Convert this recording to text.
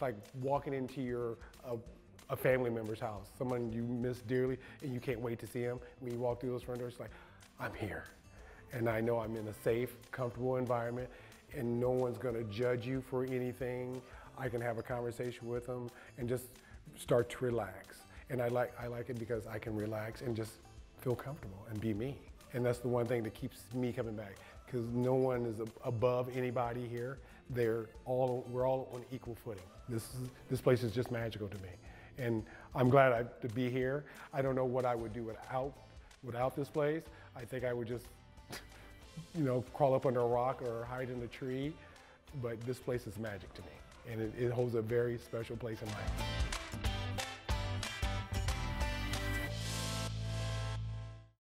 it's like walking into your a, a family member's house, someone you miss dearly, and you can't wait to see them. When you walk through those front doors, it's like, I'm here, and I know I'm in a safe, comfortable environment, and no one's to judge you for anything. I can have a conversation with them and just start to relax. And I like I like it because I can relax and just feel comfortable and be me. And that's the one thing that keeps me coming back because no one is above anybody here. They're all, we're all on equal footing. This, is, this place is just magical to me. And I'm glad I, to be here. I don't know what I would do without, without this place. I think I would just, you know, crawl up under a rock or hide in a tree. But this place is magic to me. And it, it holds a very special place in my heart.